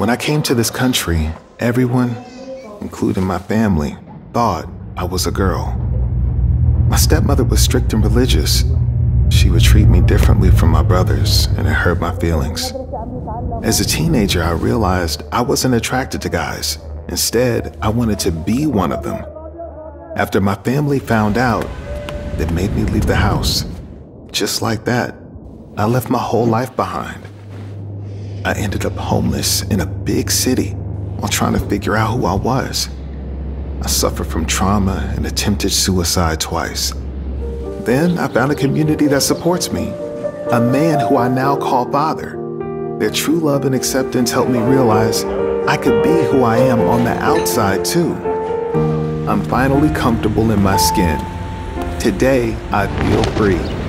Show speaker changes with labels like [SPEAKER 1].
[SPEAKER 1] When I came to this country, everyone, including my family, thought I was a girl. My stepmother was strict and religious. She would treat me differently from my brothers, and it hurt my feelings. As a teenager, I realized I wasn't attracted to guys. Instead, I wanted to be one of them. After my family found out, they made me leave the house. Just like that, I left my whole life behind. I ended up homeless in a big city while trying to figure out who I was. I suffered from trauma and attempted suicide twice. Then I found a community that supports me, a man who I now call father. Their true love and acceptance helped me realize I could be who I am on the outside too. I'm finally comfortable in my skin. Today, I feel free.